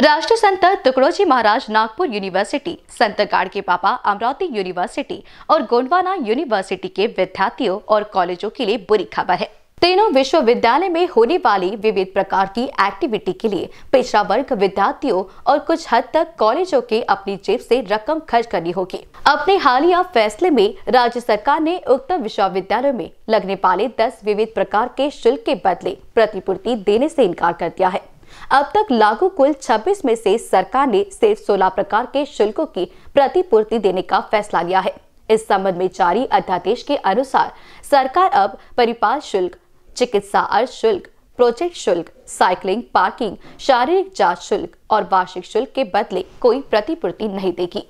राष्ट्र संत तुकडोजी महाराज नागपुर यूनिवर्सिटी, संत गाड़ के पापा अमरावती यूनिवर्सिटी और गोंडवाना यूनिवर्सिटी के विद्यार्थियों और कॉलेजों के लिए बुरी खबर है। तीनों विश्वविद्यालय में होने वाली विविध प्रकार की एक्टिविटी के लिए पिछड़ा वर्ग विद्यार्थियों और कुछ हद तक कॉलेजों के अपनी जेब से रकम खर्च करनी होगी। अपने हालिया फैसले में राज्य सरकार ने उक्त विश्वविद्यालयों में लगने वाले 10 विविध प्रकार के शुल्क के बदले प्रतिपूर्ति देने से इनकार कर दिया है। अब तक लागू कुल 26 में से सरकार ने सिर्फ़ 16 प्रकार के शुल्कों की प्रतिपूर्ति देने का फैसला लिया है। इस संबंध में जारी अध्यादेश के अनुसार सरकार अब परिपाल शुल्क, चिकित्सा अर्थ शुल्क, प्रोजेक्ट शुल्क, साइकिलिंग, पार्किंग, शारीरिक जाँच शुल्क और वार्षिक शुल्क के बदले कोई प्रतिपूर्ति नहीं देगी।